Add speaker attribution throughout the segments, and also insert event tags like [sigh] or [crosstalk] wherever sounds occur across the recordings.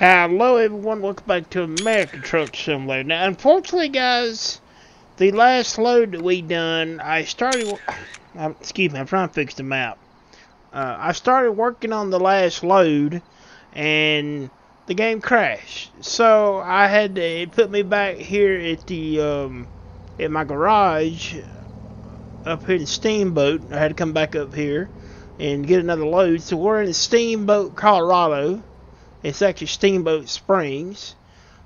Speaker 1: Hello everyone, welcome back to American Truck Simulator. Now, unfortunately guys, the last load that we done, I started, uh, [coughs] excuse me, I'm trying to fix the map. Uh, I started working on the last load, and the game crashed. So, I had to, it put me back here at the, um, at my garage, up here in Steamboat. I had to come back up here and get another load. So, we're in Steamboat, Colorado it's actually Steamboat Springs.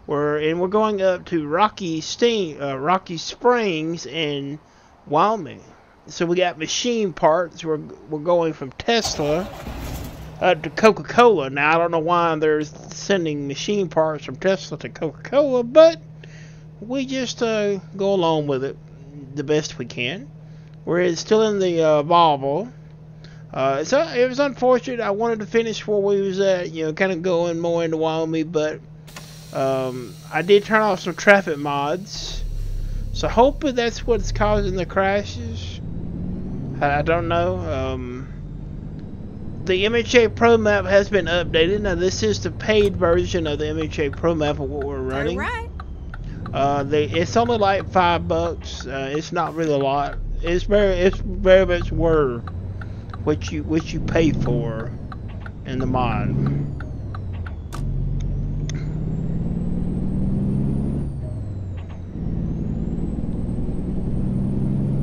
Speaker 1: We're and we're going up to Rocky Steam uh, Rocky Springs in Wyoming. So we got machine parts. We're we're going from Tesla up to Coca-Cola. Now I don't know why they're sending machine parts from Tesla to Coca-Cola, but we just uh, go along with it the best we can. We're still in the uh, Volvo. Uh, so it was unfortunate. I wanted to finish where we was at, you know, kind of going more into Wyoming, but um, I did turn off some traffic mods. So hopefully that's what's causing the crashes. I, I don't know. Um, the MHA Pro map has been updated. Now this is the paid version of the MHA Pro map of what we're running.
Speaker 2: All right.
Speaker 1: Uh, they, it's only like five bucks. Uh, it's not really a lot. It's very, it's very much worth what you what you pay for in the mod.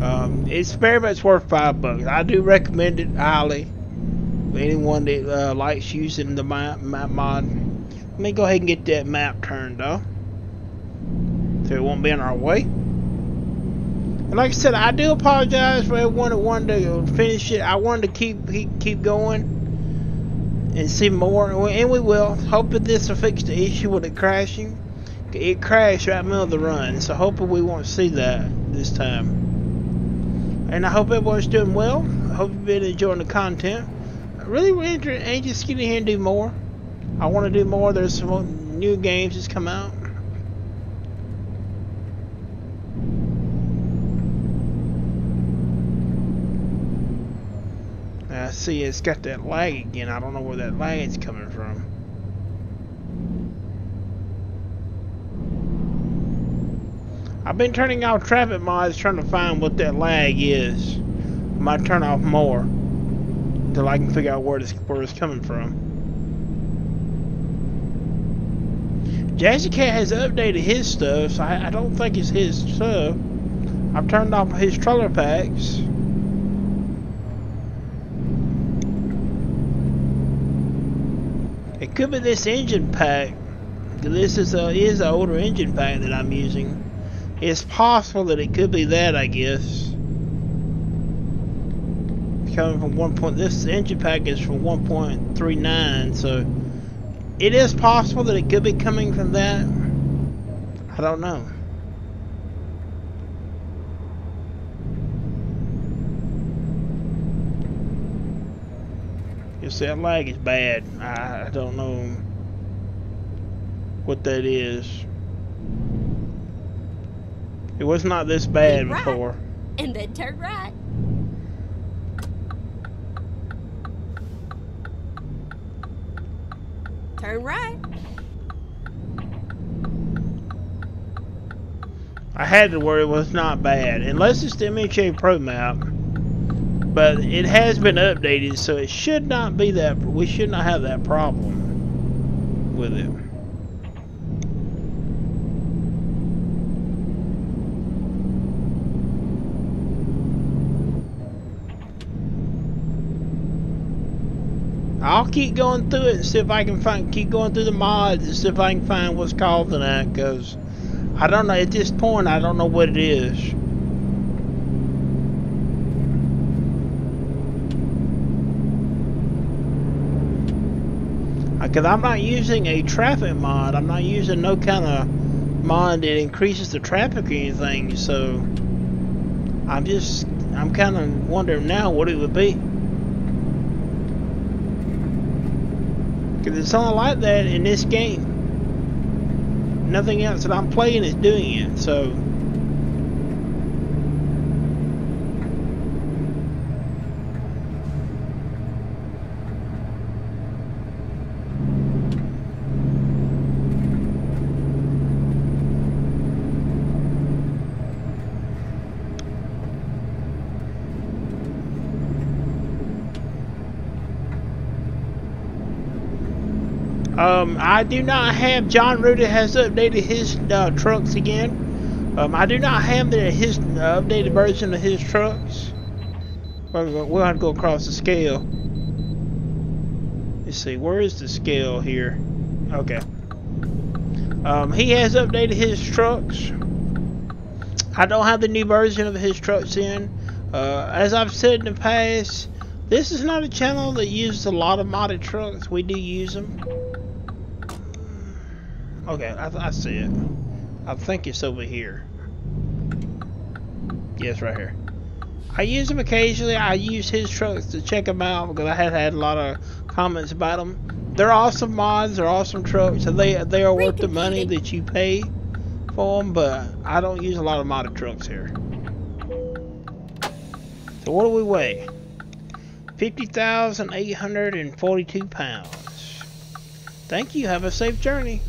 Speaker 1: Um, it's very much worth five bucks. I do recommend it highly. Anyone that uh, likes using the map, map mod. Let me go ahead and get that map turned off, so it won't be in our way. And like I said, I do apologize for everyone that wanted to finish it. I wanted to keep keep, keep going and see more, and we will. Hoping this will fix the issue with it crashing. It crashed right in the middle of the run, so hoping we won't see that this time. And I hope everyone's doing well. I hope you've been enjoying the content. Really, really anxious to get in here and do more. I want to do more. There's some new games that's come out. See it's got that lag again. I don't know where that lag is coming from. I've been turning off traffic mods trying to find what that lag is. I might turn off more until I can figure out where it's, where it's coming from. Jazzy Cat has updated his stuff, so I, I don't think it's his stuff. I've turned off his trailer packs. Could be this engine pack. This is a is an older engine pack that I'm using. It's possible that it could be that, I guess. Coming from one point. This engine pack is from 1.39, so it is possible that it could be coming from that. I don't know. Just that lag is bad. I, I don't know what that is. It was not this bad
Speaker 2: right,
Speaker 1: before.
Speaker 2: And then turn right. Turn right.
Speaker 1: I had to where it was not bad. Unless it's the MHA Pro map. But it has been updated, so it should not be that. We should not have that problem with it. I'll keep going through it and see if I can find, keep going through the mods and see if I can find what's causing that, because I don't know, at this point, I don't know what it is. Because I'm not using a traffic mod, I'm not using no kind of mod that increases the traffic or anything, so I'm just, I'm kind of wondering now what it would be. Because it's only like that in this game. Nothing else that I'm playing is doing it, so... Um, I do not have John Rudy has updated his uh, trucks again. Um, I do not have the, his uh, updated version of his trucks. We'll, have to go across the scale. Let's see, where is the scale here? Okay. Um, he has updated his trucks. I don't have the new version of his trucks in. Uh, as I've said in the past, this is not a channel that uses a lot of modded trucks. We do use them. Okay, I, I see it. I think it's over here. Yes, right here. I use them occasionally. I use his trucks to check them out because I had had a lot of comments about them. They're awesome mods. They're awesome trucks. And they they are worth the money that you pay for them. But I don't use a lot of modded trucks here. So what do we weigh? 50,842 pounds. Thank you. Have a safe journey.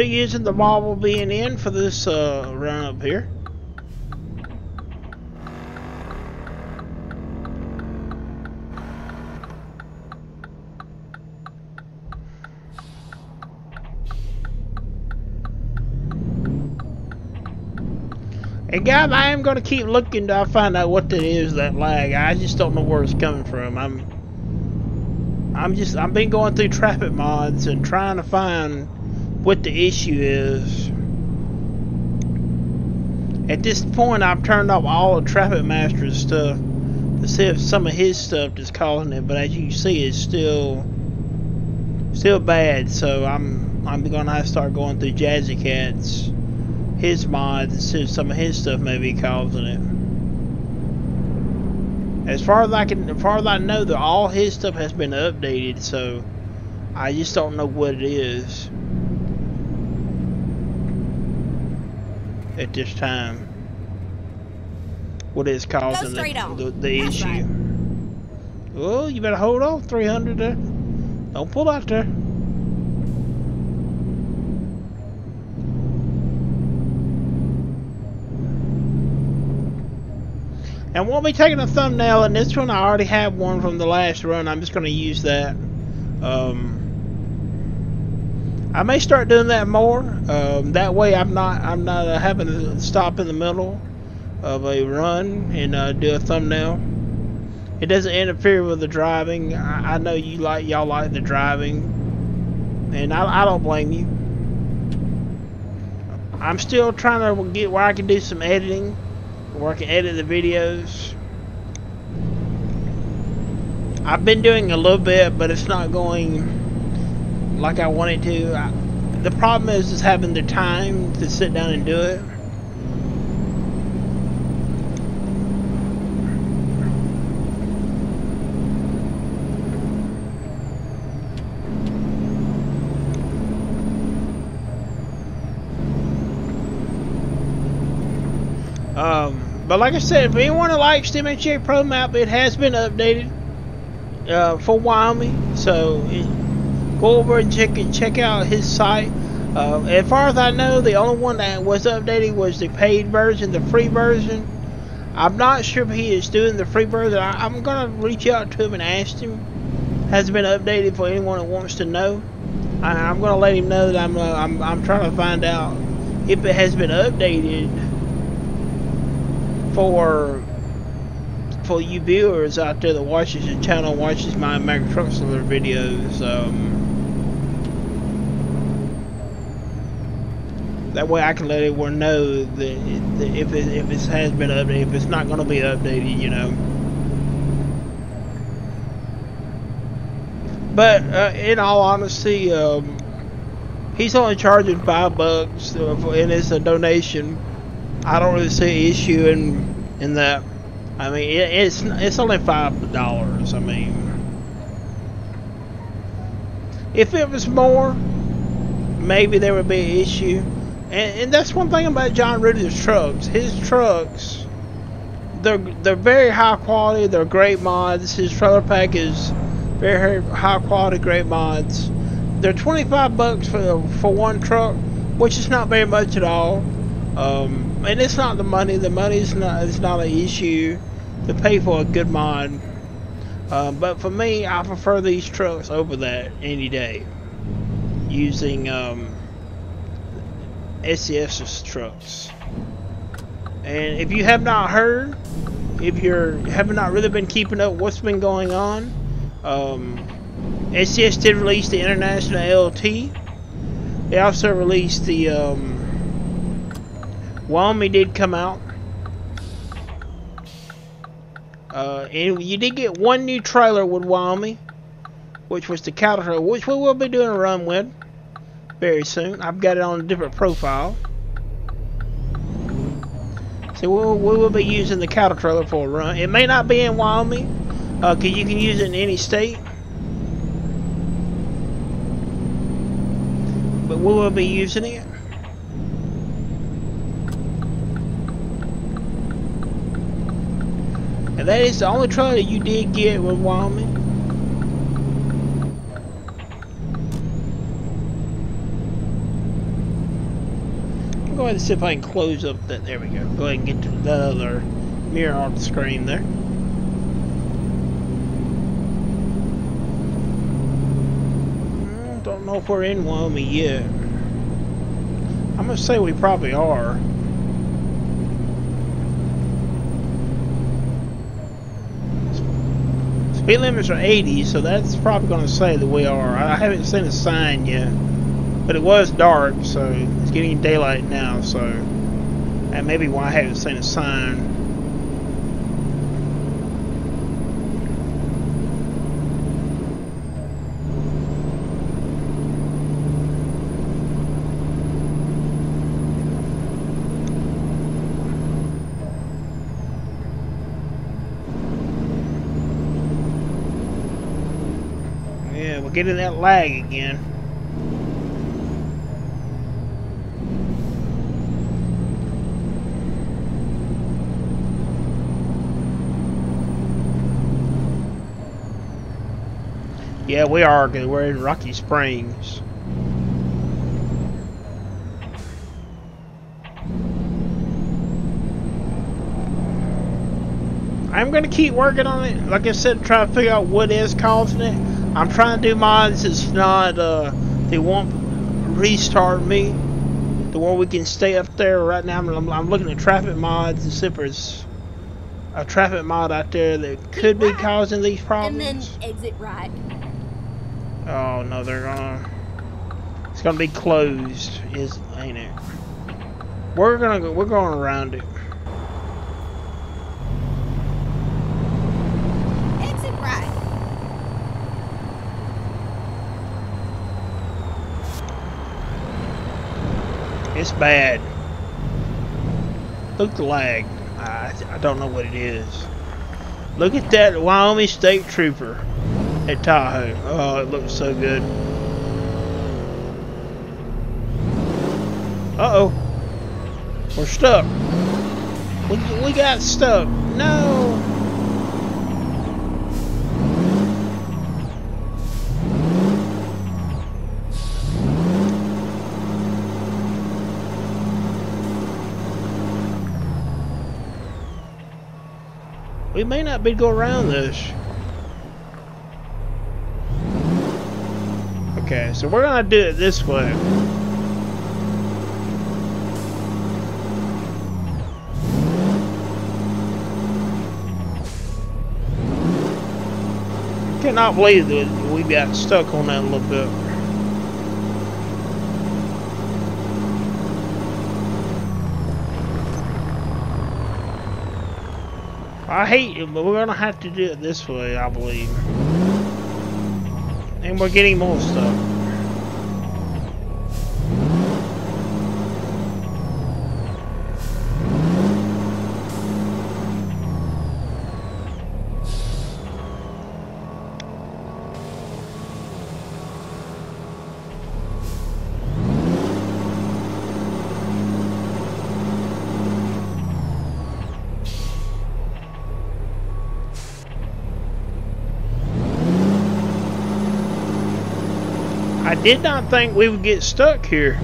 Speaker 1: Still using the marble being in for this uh, run up here. And guys, I am gonna keep looking to find out what that is that lag. I just don't know where it's coming from. I'm I'm just I've been going through traffic mods and trying to find what the issue is. At this point, I've turned off all the Traffic Master's stuff to see if some of his stuff is causing it. But as you see, it's still still bad. So I'm I'm gonna have to start going through Jazzy Cat's his mods and see if some of his stuff may be causing it. As far as I can, as far as I know, that all his stuff has been updated. So I just don't know what it is. At this time. What is causing the, the, the issue. Right. Oh, you better hold on, 300 there. Don't pull out there. And we'll be taking a thumbnail, and this one I already have one from the last run. I'm just going to use that. Um, I may start doing that more. Um, that way, I'm not I'm not uh, having to stop in the middle of a run and uh, do a thumbnail. It doesn't interfere with the driving. I, I know you like y'all like the driving, and I, I don't blame you. I'm still trying to get where I can do some editing, where I can edit the videos. I've been doing a little bit, but it's not going like I wanted to. I, the problem is just having the time to sit down and do it. Um, but like I said, if anyone likes the MHA Pro map, it has been updated uh, for Wyoming. So it, go over and check check out his site. Uh, as far as I know, the only one that was updated was the paid version, the free version. I'm not sure if he is doing the free version. I, am gonna reach out to him and ask him. Has it been updated for anyone that wants to know? I, am gonna let him know that I'm, uh, I'm I'm trying to find out if it has been updated for for you viewers out there that watches the channel, watches my American Truck videos. Um, That way I can let everyone know that, if it, if it has been updated, if it's not going to be updated, you know. But uh, in all honesty, um, he's only charging five bucks, uh, and it's a donation. I don't really see an issue in in that. I mean, it, it's it's only five dollars. I mean, if it was more, maybe there would be an issue. And, and that's one thing about John Rudy's trucks. His trucks, they're they're very high quality. They're great mods. His trailer pack is very high quality, great mods. They're 25 bucks for for one truck, which is not very much at all. Um, and it's not the money. The money's not it's not an issue to pay for a good mod. Um, but for me, I prefer these trucks over that any day. Using um, SCS's trucks. And if you have not heard, if you're have not really been keeping up what's been going on, um, did release the International LT. They also released the um, Wyoming did come out. Uh, and you did get one new trailer with Wyoming, which was the cattle trailer, which we will be doing a run with very soon. I've got it on a different profile. So we'll, we will be using the cattle trailer for a run. It may not be in Wyoming, because uh, you can use it in any state. But we will be using it. And that is the only trailer you did get with Wyoming. Ahead and see if I can close up that. There we go. Go ahead and get to that other mirror on the screen there. Hmm, don't know if we're in Wyoming yet. I'm gonna say we probably are. Speed limits are 80, so that's probably going to say that we are. I haven't seen a sign yet. But it was dark, so it's getting daylight now, so... And maybe why I haven't seen a sign. getting that lag again. Yeah, we are, because we're in Rocky Springs. I'm going to keep working on it. Like I said, trying to figure out what is causing it. I'm trying to do mods It's not, uh, they won't restart me. The one we can stay up there right now. I'm, I'm looking at traffic mods if there's a traffic mod out there that could be causing these problems.
Speaker 2: And then exit right.
Speaker 1: Oh no, they're gonna. It's gonna be closed, is ain't it? We're gonna go. We're going around it. It's bad. Look the lag. I, I don't know what it is. Look at that Wyoming State Trooper Tahoe. Oh, it looks so good. Uh-oh. We're stuck. We, we got stuck. No. We may not be go around this. Okay, so we're gonna do it this way. cannot believe that we got stuck on that a little bit. I hate it, but we're gonna have to do it this way, I believe. And we're getting more stuff. Did not think we would get stuck here.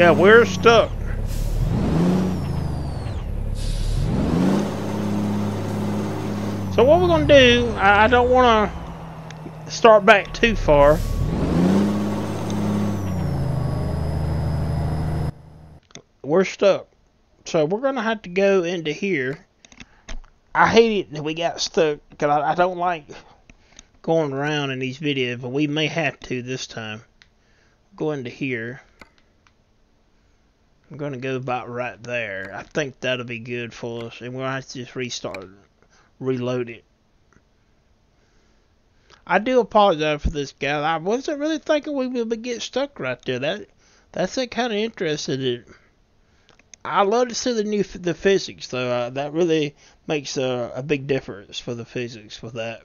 Speaker 1: Yeah, we're stuck. So what we're gonna do, I, I don't wanna start back too far. We're stuck. So we're gonna have to go into here. I hate it that we got stuck because I, I don't like going around in these videos, but we may have to this time. Go into here. I'm gonna go about right there. I think that'll be good for us, and we'll have to just restart, reload it. I do apologize for this guy. I wasn't really thinking we would get stuck right there. That that's that kind of interested. It. I love to see the new the physics though. Uh, that really makes a, a big difference for the physics with that.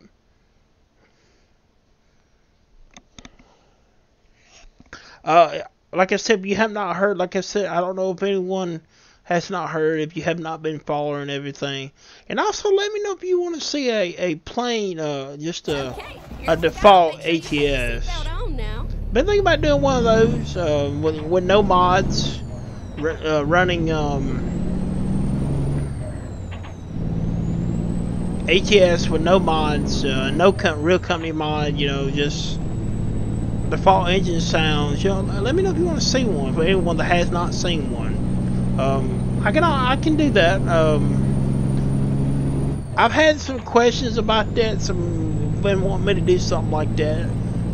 Speaker 1: Uh, like I said, if you have not heard, like I said, I don't know if anyone has not heard, if you have not been following everything. And also let me know if you want to see a, a plain, uh, just a,
Speaker 2: Okay,
Speaker 1: a default ATS. Been thinking about doing one of those, uh, with, with no mods, uh, running, um, ATS with no mods, uh, no com real company mod, you know, just default engine sounds. You know, let me know if you want to see one for anyone that has not seen one. Um, I can I can do that. Um, I've had some questions about that. Some been wanting me to do something like that.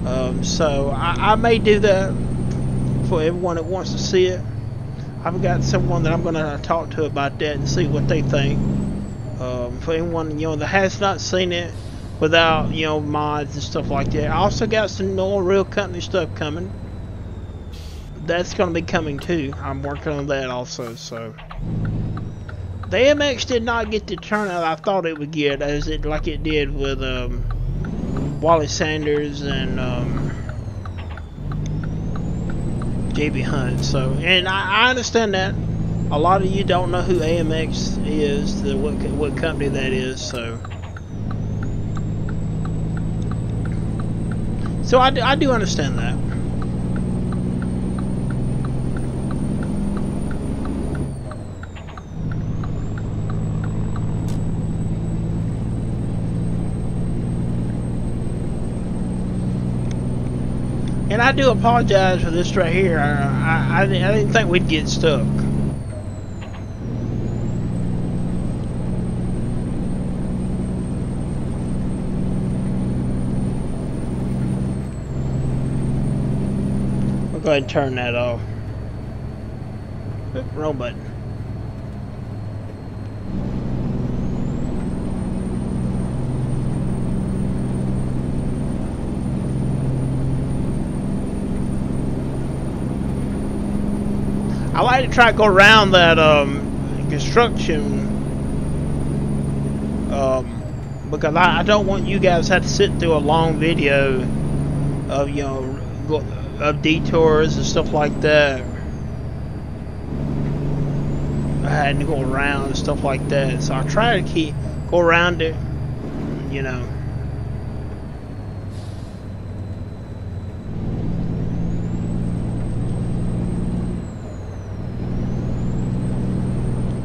Speaker 1: Um, so I, I may do that for everyone that wants to see it. I've got someone that I'm going to talk to about that and see what they think. Um, for anyone you know that has not seen it without you know mods and stuff like that. I also got some more real company stuff coming. That's going to be coming too. I'm working on that also. So the AMX did not get the turnout I thought it would get, as it like it did with um, Wiley Sanders and um, JB Hunt. So and I, I understand that a lot of you don't know who AMX is, the what what company that is. So. So I do, I do understand that. And I do apologize for this right here. I, I, I didn't think we'd get stuck. We'll go ahead and turn that off. Button. I like to try to go around that um, construction um, because I, I don't want you guys to have to sit through a long video of you know of detours and stuff like that. I had to go around and stuff like that, so I try to keep go around it, you know.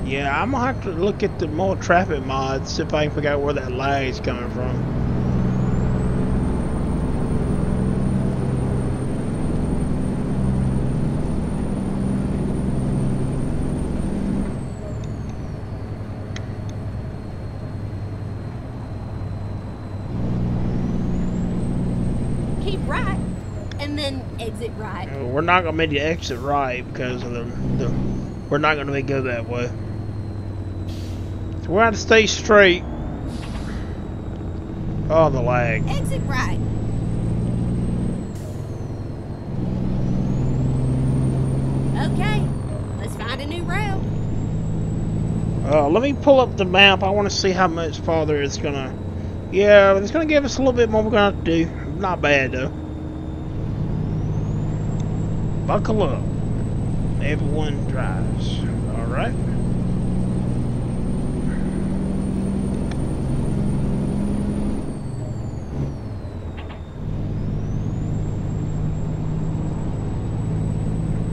Speaker 1: Yeah, I'm gonna have to look at the more traffic mods, if I can figure out where that lag is coming from.
Speaker 2: Keep right, and then exit right.
Speaker 1: Uh, We're not gonna make the exit right because of the, the we're not gonna make go that way. So we have to stay straight. Oh, the lag.
Speaker 2: Exit right. Okay, let's find a new route.
Speaker 1: Uh, let me pull up the map. I want to see how much farther it's gonna. Yeah, it's gonna give us a little bit more we're gonna have to do. Not bad though. Buckle up. Everyone drives. All right.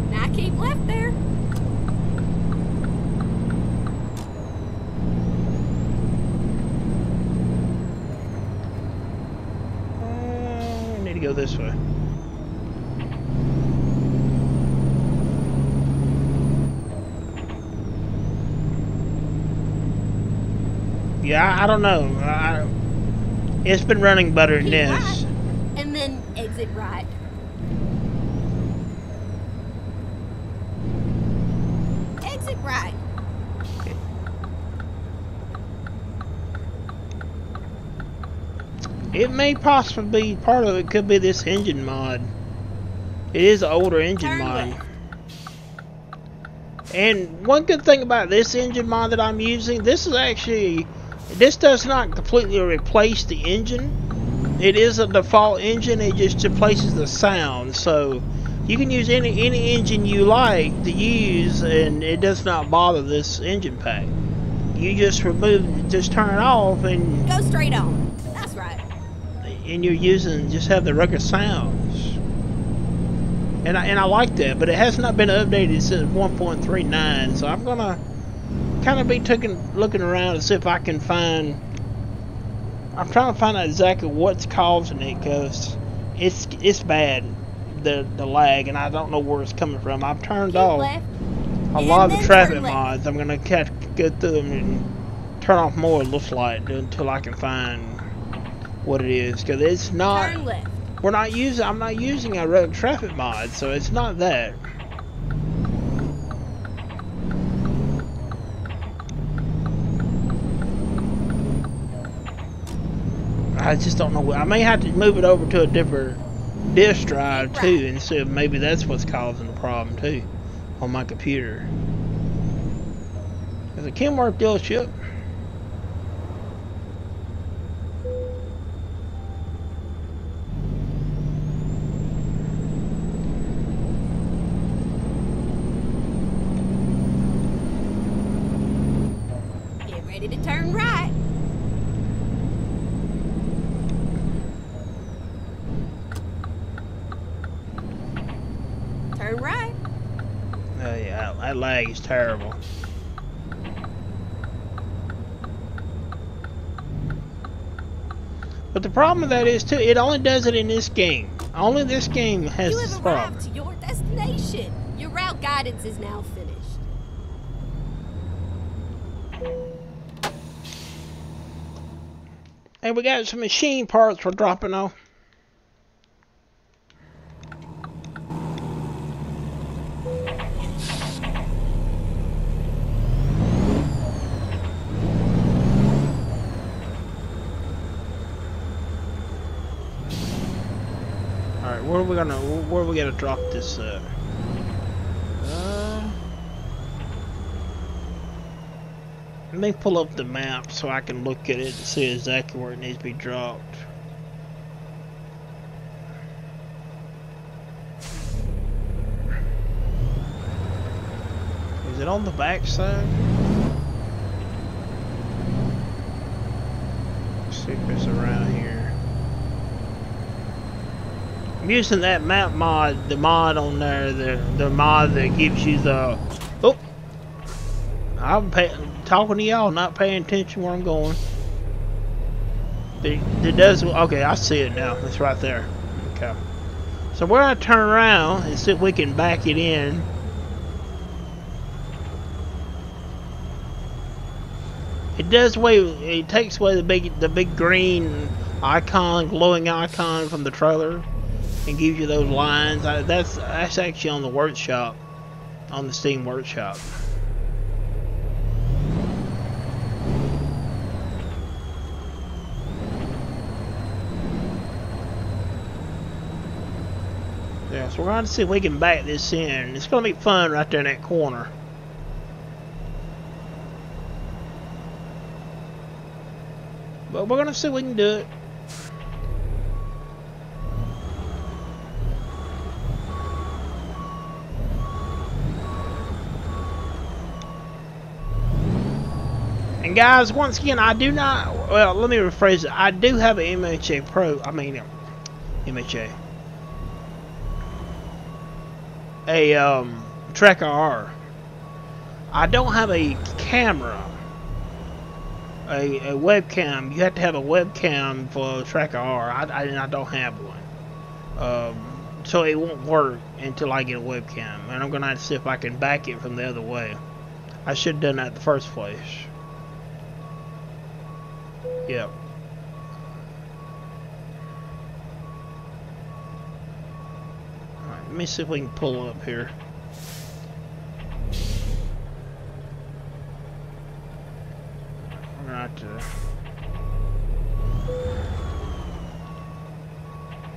Speaker 2: Now keep left there.
Speaker 1: go this way. Yeah, I, don't know. I, it's been running better than this.
Speaker 2: right, and then exit right. Exit right.
Speaker 1: It may possibly be part of it could be this engine mod. It is an older engine
Speaker 2: Turn
Speaker 1: mod.
Speaker 2: left.
Speaker 1: And one good thing about this engine mod that I'm using, this is actually, this does not completely replace the engine. It is a default engine, it just replaces the sound. So you can use any, any engine you like to use and it does not bother this engine pack. You just remove, just turn it off and,
Speaker 2: Go straight on. That's right.
Speaker 1: and you're using, just have the record sounds. And I, and I like that, but it has not been updated since 1.39, so I'm gonna kind of be taking, looking around to see if I can find. I'm trying to find out exactly what's causing it, cause it's it's bad, the the lag, and I don't know where it's coming from. I've turned off
Speaker 2: left.
Speaker 1: a
Speaker 2: and
Speaker 1: lot of the traffic mods. I'm gonna catch, go through them and turn off more. It looks like until I can find what it is, cause it's not. We're not using. I'm not using a road traffic mod, so it's not that. I just don't know. what- I may have to move it over to a different disk drive too, and see if maybe that's what's causing the problem too on my computer. Is it Kenworth dealership?
Speaker 2: Get ready to turn right. Turn right.
Speaker 1: Oh yeah, that- that lag is terrible. But the problem with that is too, it only does it in this game. Only this game has
Speaker 2: You
Speaker 1: this
Speaker 2: have
Speaker 1: problem.
Speaker 2: arrived to your destination. Your route guidance is now finished.
Speaker 1: And we got some machine parts we're dropping off. Alright, where are we gonna where we gonna drop this uh uh let me pull up the map so I can look at it and see exactly where it needs to be dropped. Is it on the back side? Let's see if it's around here. I'm using that map mod, the mod on there, the the mod that gives you the. Oh, I'm talking to y'all, not paying attention where I'm going. It, it does. Okay, I see it now. It's right there. Okay. So we're gonna turn around and see if we can back it in. It does away. It takes away the big, the big green icon, glowing icon from the trailer, and gives you those lines. I, that's that's actually on the workshop, on the Steam workshop. Yeah, so we're going to see if we can back this in. It's going to be fun right there in that corner. But we're going to see if we can do it. Guys, once again, I do not, well, let me rephrase it. I do have an MHA Pro, I mean, MHA. A, um, Tracker R. I don't have a camera. A, a webcam. You have to have a webcam for Tracker R. I, I, I don't have one. Um, so it won't work until I get a webcam. And I'm going to have to see if I can back it from the other way. I should have done that the first place. Alright, let me see if we can pull up here. To... Uh,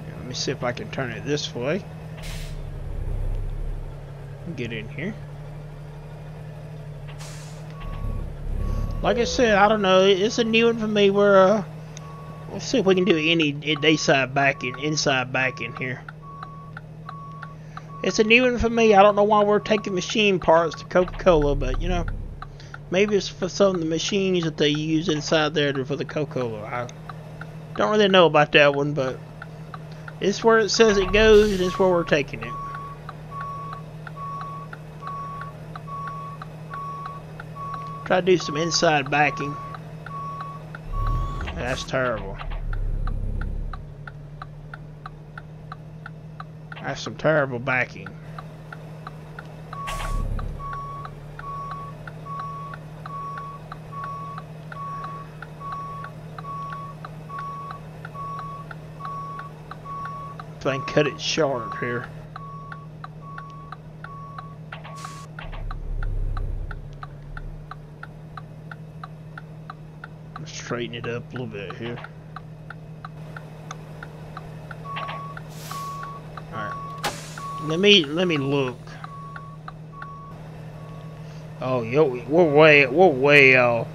Speaker 1: yeah, let me see if I can turn it this way. Get in here. Like I said, I don't know. It's a new one for me. Where uh, let's see if we can do any inside backing, inside backing here. It's a new one for me. I don't know why we're taking machine parts to Coca-Cola, but you know, maybe it's for some of the machines that they use inside there for the Coca-Cola. I don't really know about that one, but it's where it says it goes, and it's where we're taking it. Try to do some inside backing. That's terrible. That's some terrible backing. Can cut it short here. Straighten it up a little bit here. Alright. Let me let me look. Oh yo we're way we're way off.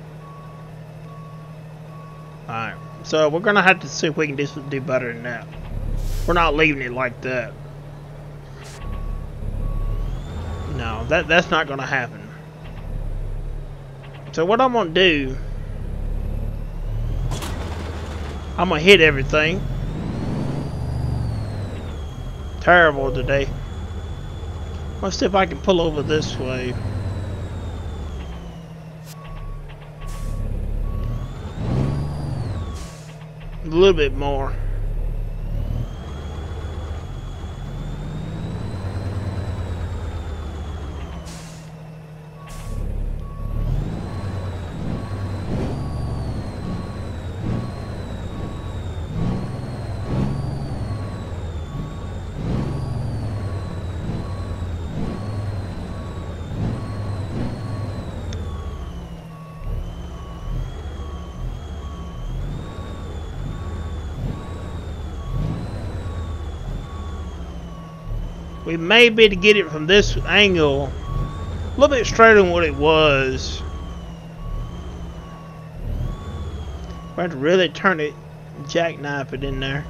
Speaker 1: Alright. So we're gonna have to see if we can do do better than that. We're not leaving it like that. No, that that's not gonna happen. So what I'm gonna do I'm gonna hit everything. Terrible today. Let's see if I can pull over this way. A little bit more. We may be to get it from this angle a little bit straighter than what it was. We have to really turn it, jackknife it in there.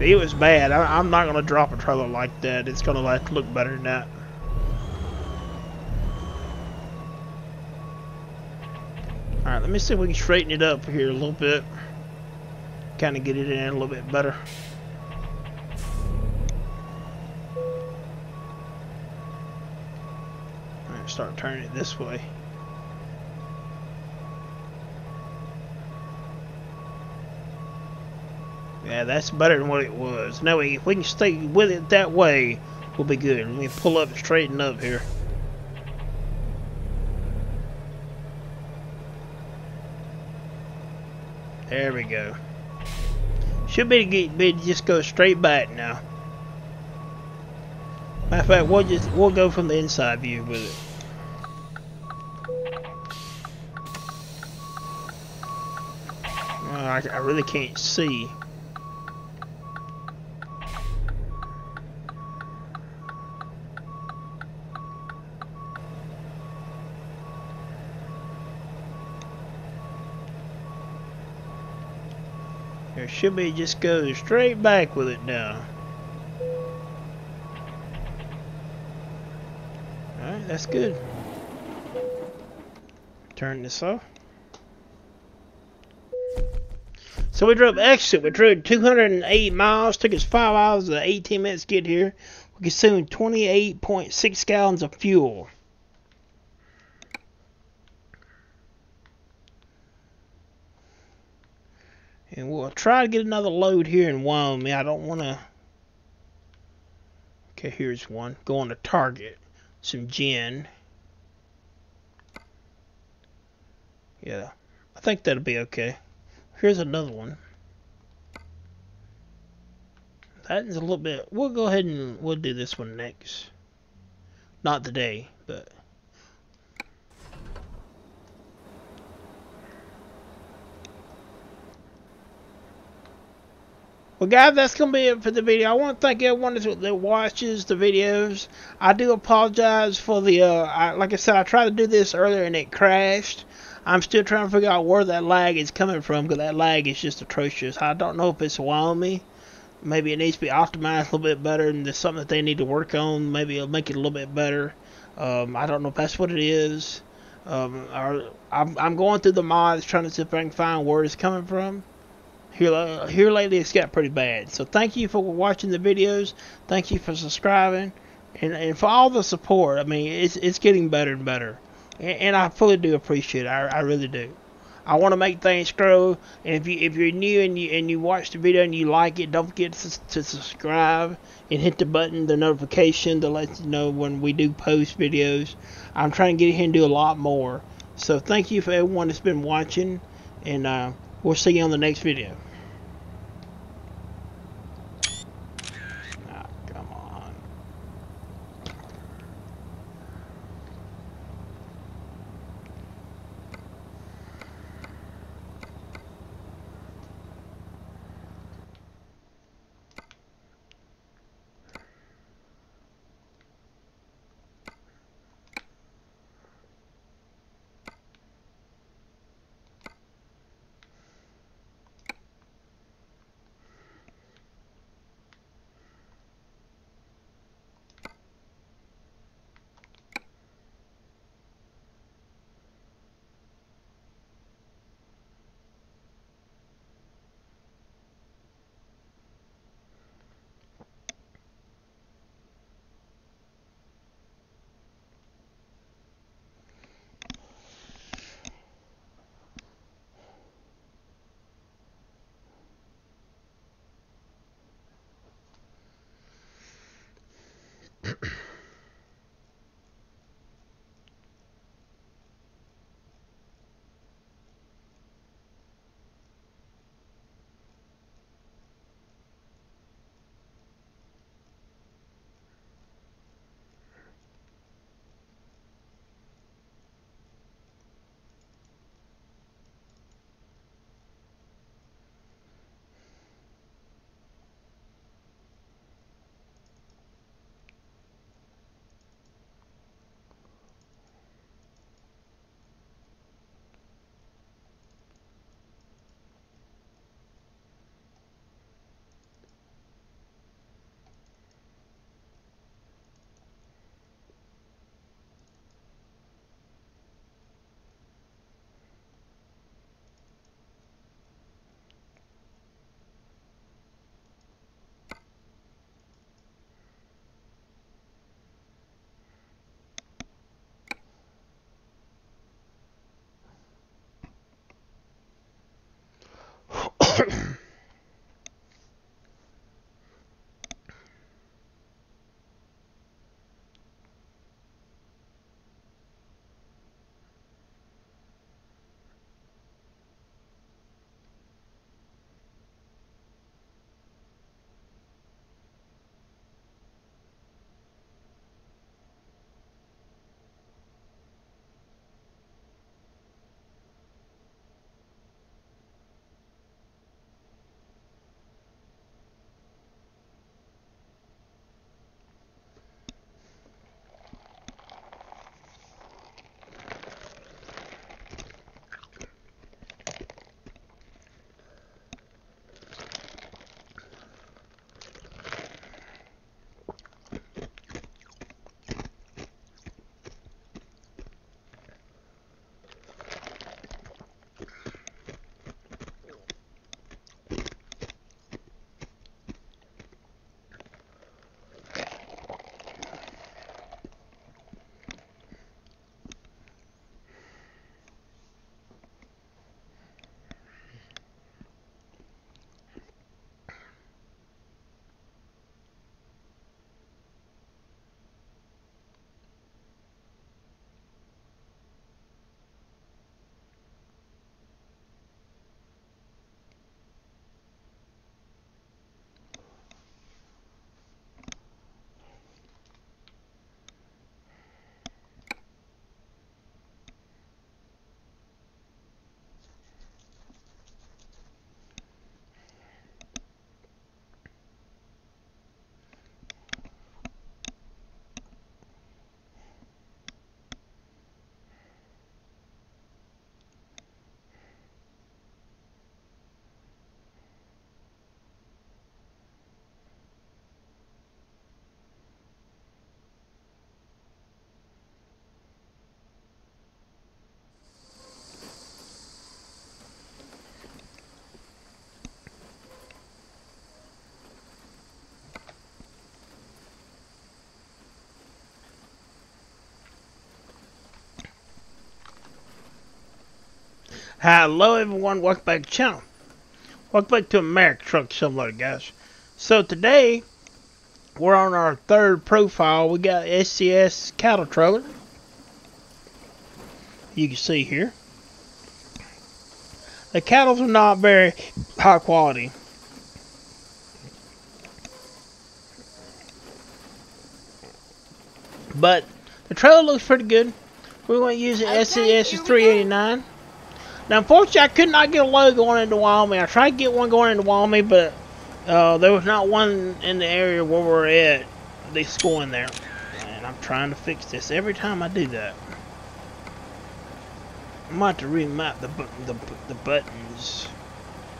Speaker 1: It was bad. I, am not going to drop a trailer like that. It's going to to look better than that. Alright, let me see if we can straighten it up here a little bit. Kind of get it in a little bit better. Start turning it this way. Yeah, that's better than what it was. Now, if we can stay with it that way, we'll be good. Let me pull up straighten up here. There we go. Should be to get be to just go straight back now. Matter of fact, we'll just we'll go from the inside view with it. I, I really can't see. There should be just go straight back with it now. Alright, that's good. Turn this off. So we drove exit. We drove 208 miles. Took us 5 hours and 18 minutes to get here. We consumed 28.6 gallons of fuel. And we'll try to get another load here in Wyoming. I don't want to... Okay, here's one. Going to Target. Some gin. Yeah, I think that'll be okay. Here's another one. That is a little bit... We'll go ahead and we'll do this one next. Not today, but... Well, guys, that's going to be it for the video. I want to thank everyone that watches the videos. I do apologize for the, uh, I, like I said, I tried to do this earlier and it crashed. I'm still trying to figure out where that lag is coming from because that lag is just atrocious. I don't know if it's Wyoming. Maybe it needs to be optimized a little bit better and there's something that they need to work on. Maybe it'll make it a little bit better. Um, I don't know if that's what it is. Um, or, I'm, I'm going through the mods trying to see if I can find where it's coming from here uh, here lately it's got pretty bad. So thank you for watching the videos. Thank you for subscribing and, and for all the support. I mean, it's it's getting better and better, and, I fully do appreciate it. I, I really do. I want to make things grow, and if you if you're new and you and you watch the video and you like it, don't forget to, to subscribe and hit the button, the notification to let you know when we do post videos. I'm trying to get here and do a lot more. So thank you for everyone that's been watching, and. Uh, We'll see you on the next video. Hello everyone, welcome back to the channel. Welcome back to American Truck Simulator guys. So today, we're on our third profile. We got SCS cattle trailer. You can see here. The cattle are not very high quality. But the trailer looks pretty good. We're going to use the
Speaker 2: Okay,
Speaker 1: SCS
Speaker 2: here
Speaker 1: 389. Now, unfortunately, I could not get a load going into Wyoming. I tried to get one going into Wyoming, but uh, there was not one in the area where we're at. That's going there. And I'm trying to fix this every time I do that. I'm about to remap the, the, the buttons.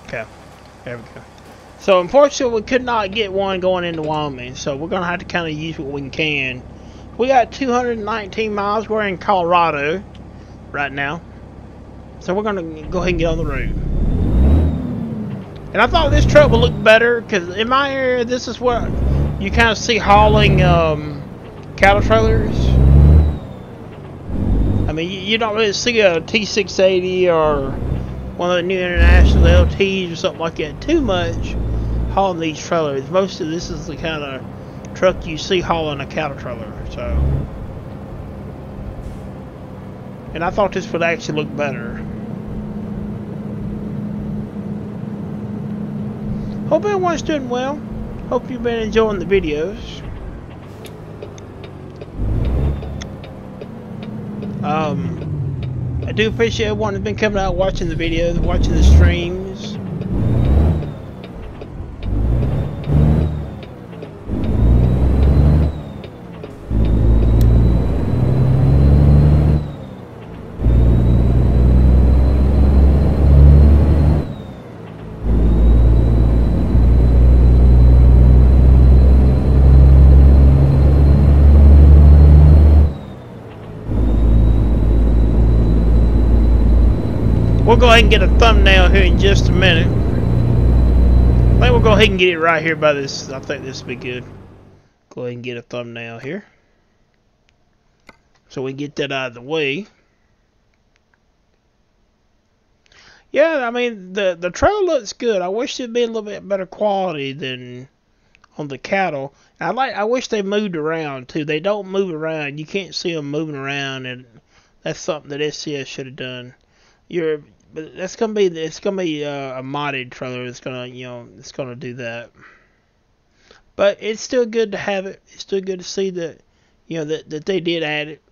Speaker 1: Okay, there we go. So unfortunately, we could not get one going into Wyoming. So we're gonna have to kind of use what we can. We got 219 miles. We're in Colorado right now. So we're gonna go ahead and get on the road. And I thought this truck would look better because in my area, this is what you kind of see hauling um, cattle trailers. I mean, you, don't really see a T680 or one of the new international LTs or something like that too much hauling these trailers. Most of this is the kind of truck you see hauling a cattle trailer. So, and I thought this would actually look better. Hope everyone's doing well. Hope you've been enjoying the videos. Um, I do appreciate everyone who's been coming out watching the videos, watching the streams. We'll go ahead and get a thumbnail here in just a minute. I think we'll go ahead and get it right here by this. I think this will be good. Go ahead and get a thumbnail here. So we get that out of the way. Yeah, I mean the the trail looks good. I wish it'd be a little bit better quality than on the cattle. I like. I wish they moved around too. They don't move around. You can't see them moving around, and that's something that SCS should have done. You're, but that's gonna be it's gonna be uh, a modded trailer. It's gonna you know it's gonna do that. But it's still good to have it. It's still good to see that you know that that they did add it.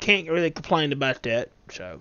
Speaker 1: Can't really complain about that. So.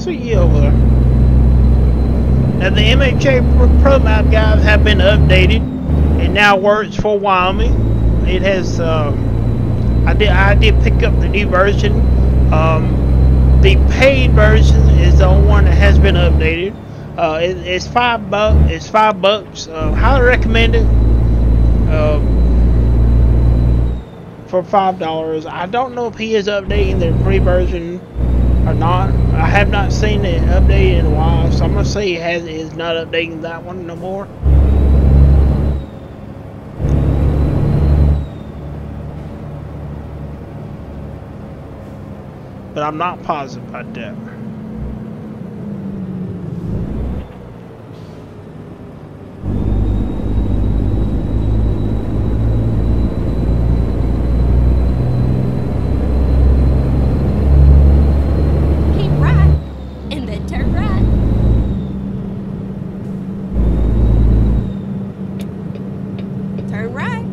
Speaker 1: See you over there. Now the MHA Pro- Pro Map guides have been updated. It now works for Wyoming. It has. Um, I did. I did pick up the new version. Um, the paid version is the only one that has been updated. Uh, it, it's five bucks. It's five bucks. Uh, highly recommend it. Um, for five dollars. I don't know if he is updating the free version or not. I have not seen it updated in a while, so I'm gonna say he has is not updating that one no more. But I'm not positive about that.
Speaker 2: Keep right, and then turn right. Turn right.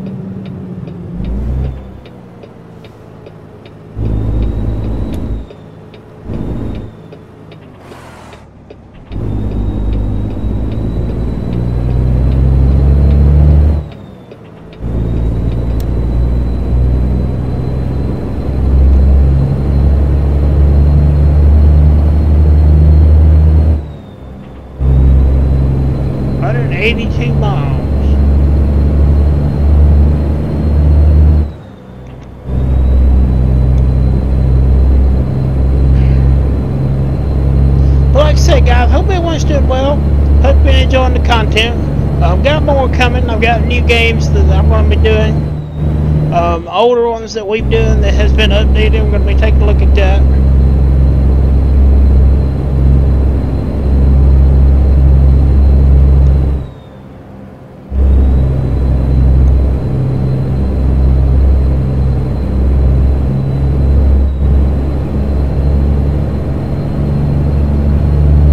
Speaker 1: I've got more coming. I've got new games that I'm going to be doing. Um, older ones that we've done that has been updated. We're going to be taking a look at that.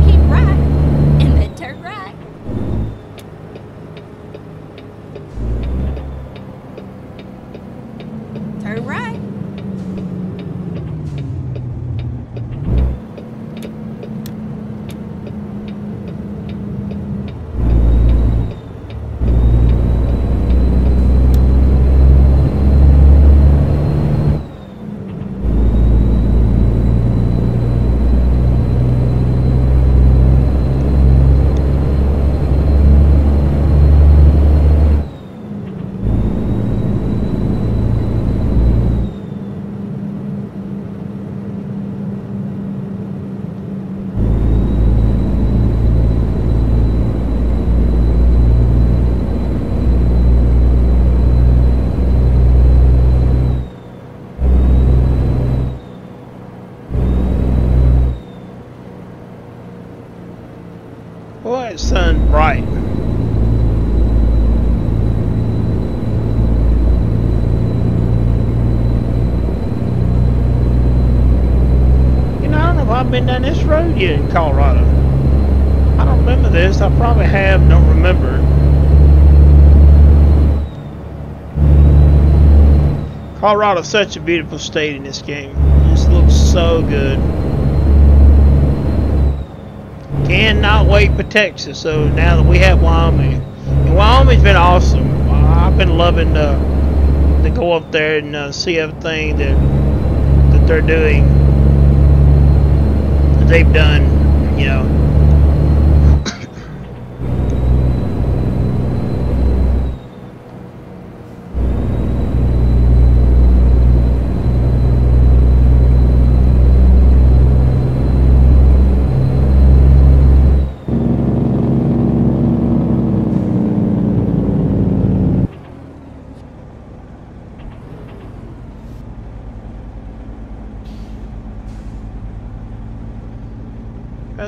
Speaker 2: Keep right, and then turn right. Turn right.
Speaker 1: Boy, it's sun bright. You know, I don't know if I've been down this road yet in Colorado. I don't remember this. I probably have, don't remember. Colorado's such a beautiful state in this game. It just looks so good. Cannot wait for Texas. So now that we have Wyoming, and Wyoming's been awesome. I've been loving uh, to go up there and uh, see everything that that they're doing, that they've done. You know.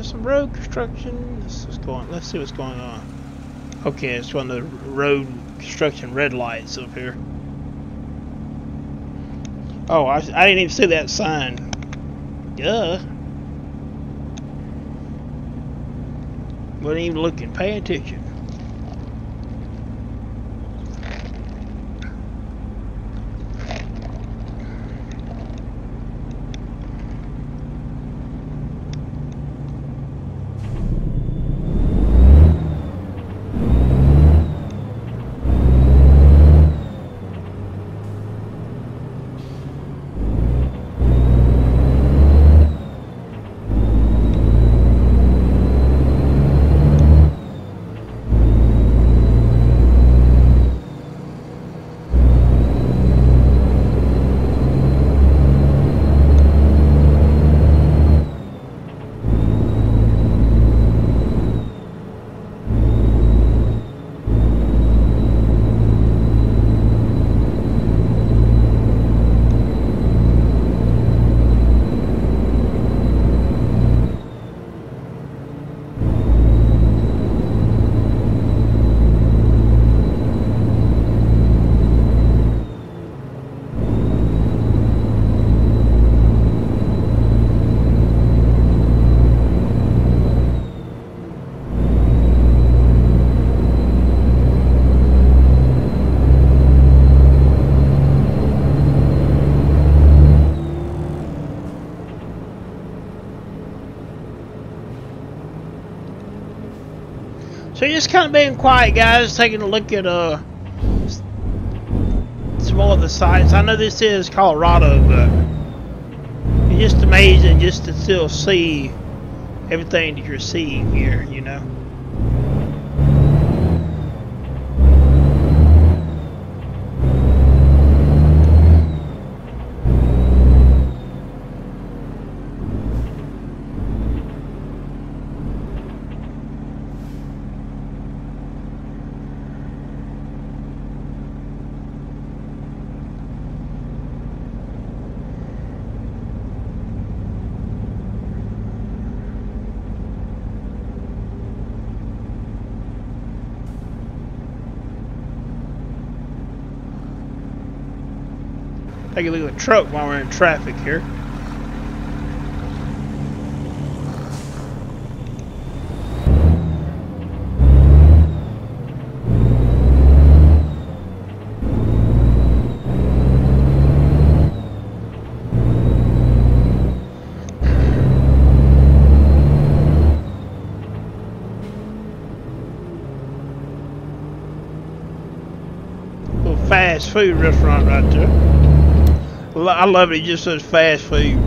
Speaker 1: Some road construction. Let's, what's going. Let's see what's going on. Okay, it's one of the road construction red lights up here. Oh, I, I didn't even see that sign. Duh. Wasn't even looking. Pay attention. So just kind of being quiet, guys, taking a look at uh some more of the sites. I know this is Colorado, but it's just amazing just to still see everything that you're seeing here. You know. Truck while we're in traffic here. fast food restaurant right there. I love it. Just says fast food.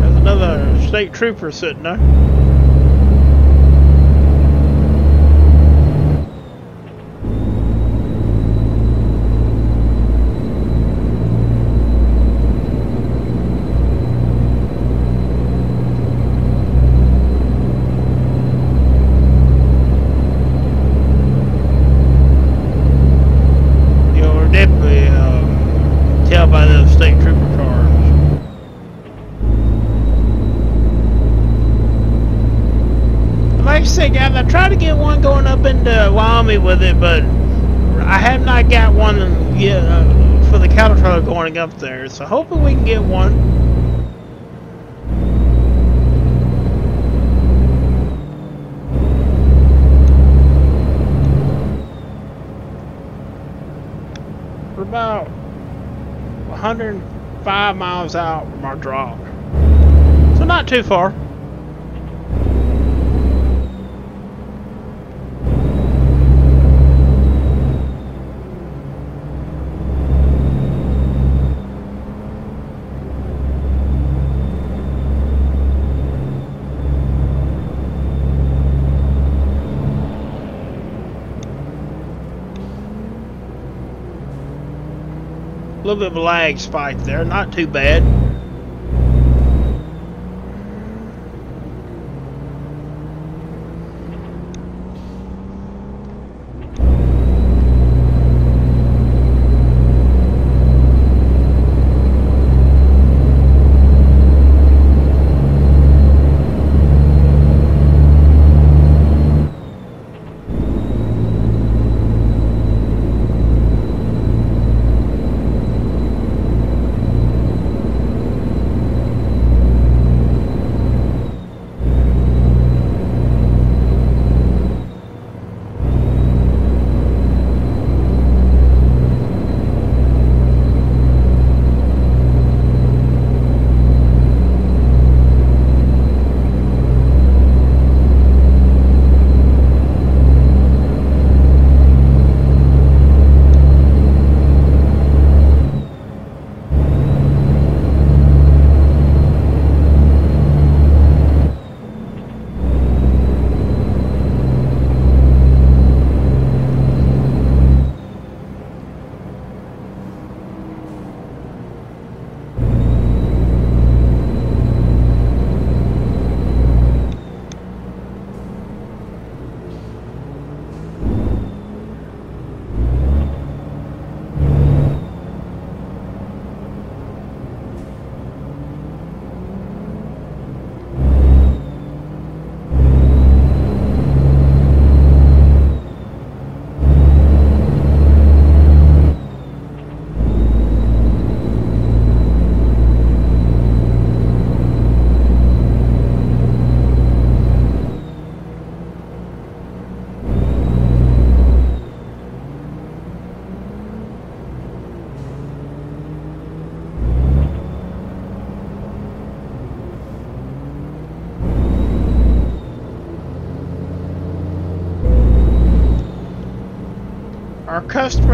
Speaker 1: There's another state trooper sitting there. With it, but I have not got one yet uh, for the cattle trailer going up there. So hoping we can get one. We're about 105 miles out from our drop. So not too far. Little bit of a lag spike there, not too bad.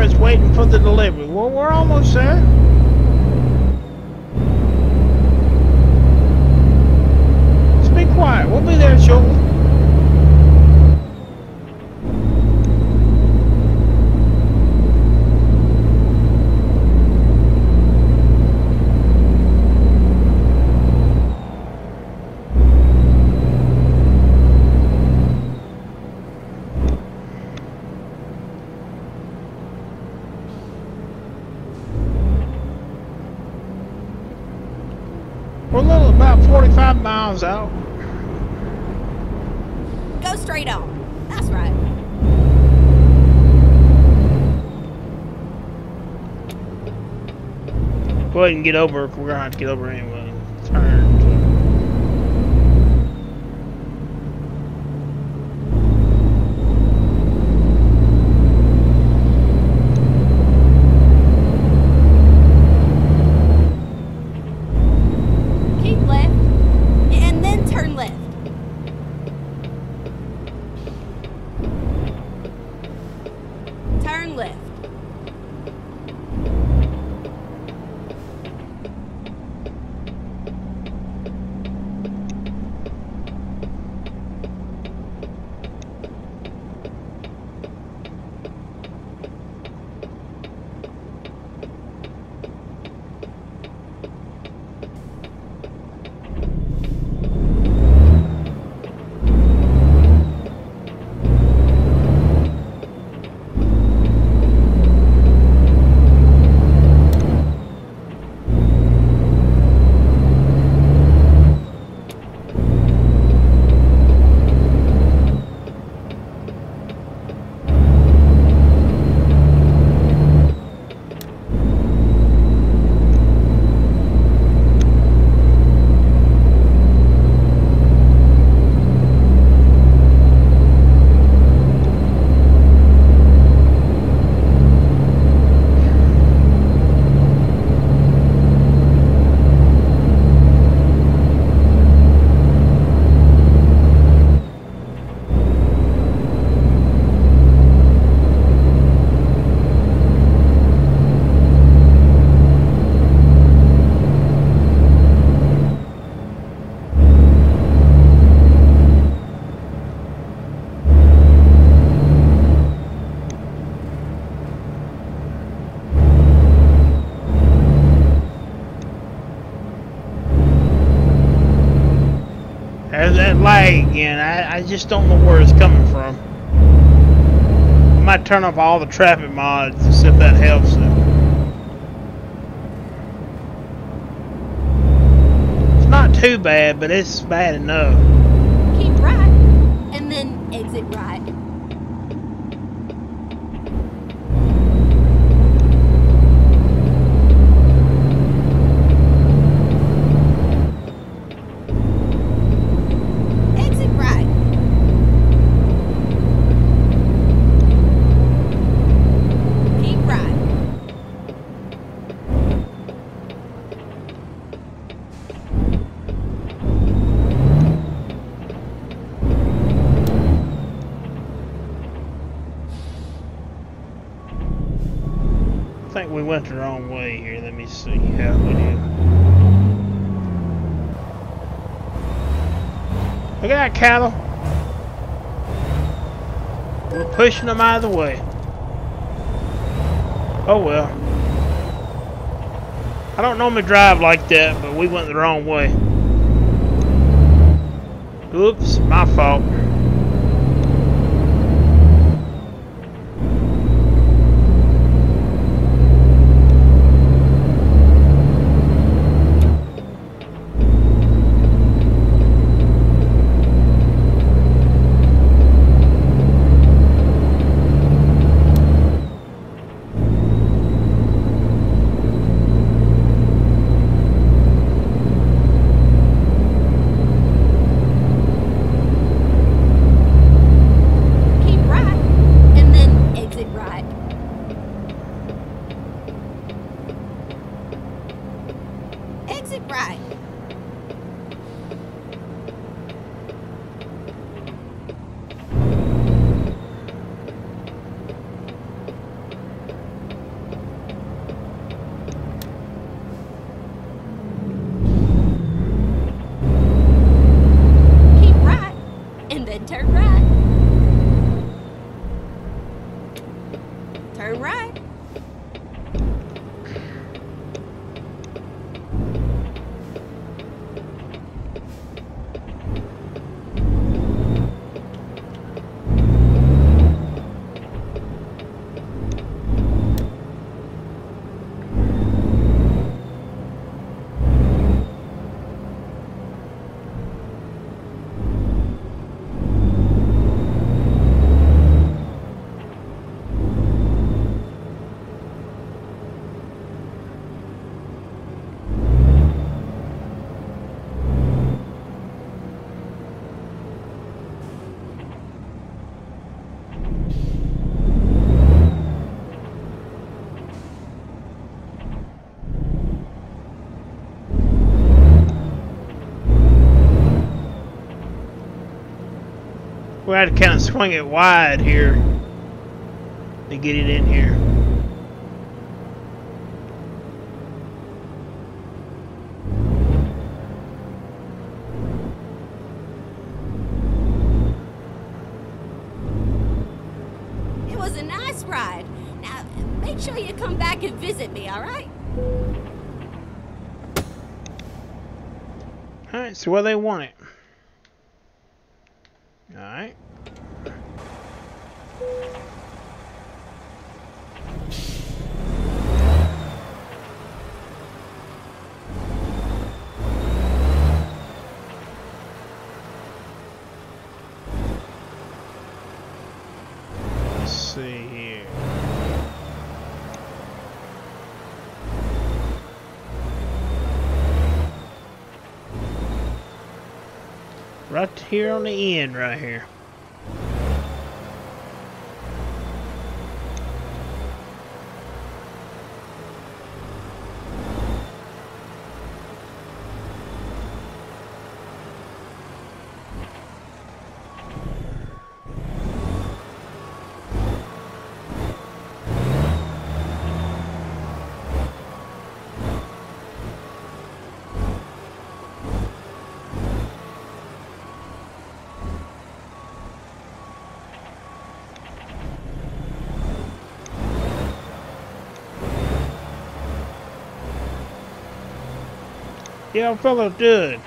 Speaker 1: Is waiting for the delivery. Well, we're almost there. Just be quiet. We'll be there shortly. comes out?
Speaker 2: Go straight on. That's right.
Speaker 1: Go ahead and get over. We're gonna have to get over anyway. That lag again. I, I just don't know where it's coming from. I might turn off all the traffic mods to see if that helps it. It's not too bad, but it's bad enough.
Speaker 2: Keep right, and then exit right. Exit right. Keep right.
Speaker 1: I think we went the wrong way here. Let me see how we did. Look at that cattle. We're pushing them out of the way. Oh well. I don't normally drive like that, but we went the wrong way. Oops, my fault. We have to kind of swing it wide here to get it in here.
Speaker 2: It was a nice ride. Now, make sure you come back and visit me, all right?
Speaker 1: Alright, so where they want it. Alright. Let's see here. Right here on the end, right here. Yeah, fellas, good.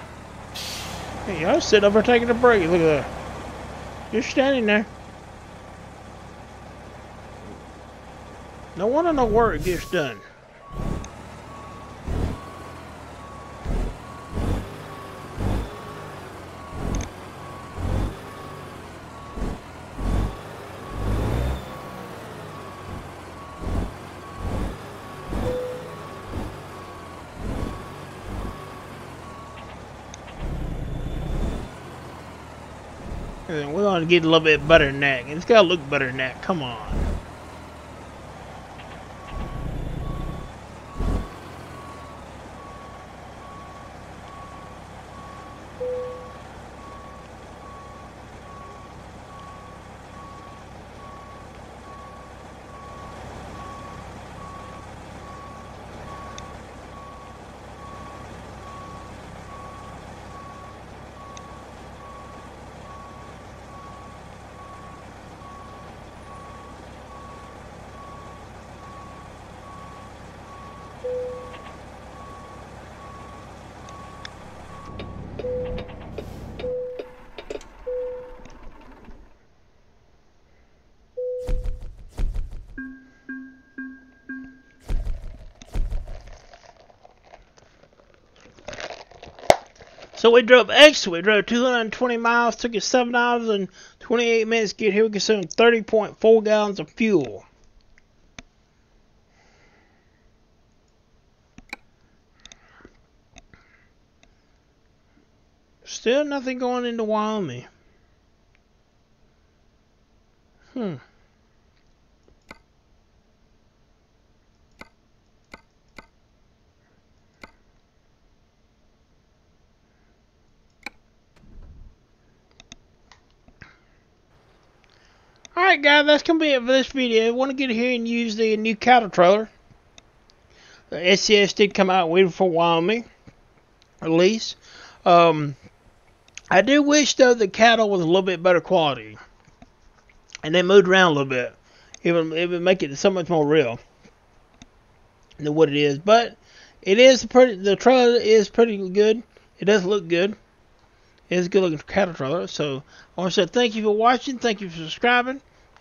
Speaker 1: Hey, I was sitting over taking a break. Look at that. You're standing there. No wonder no work gets done. We're gonna get a little bit better than that. It's gotta look better than that. Come on. So we drove extra. We drove 220 miles. Took us seven hours and 28 minutes to get here. We consumed 30.4 gallons of fuel. Still nothing going into Wyoming. Guys, that's gonna be it for this video. I want to get here and use the new cattle trailer. The SCS did come out waiting for Wyoming release. Um, I do wish though the cattle was a little bit better quality. And they moved around a little bit. It would, it would make it so much more real than what it is. But it is pretty the trailer is pretty good. It does look good. It is a good looking cattle trailer. So I want to say thank you for watching, thank you for subscribing,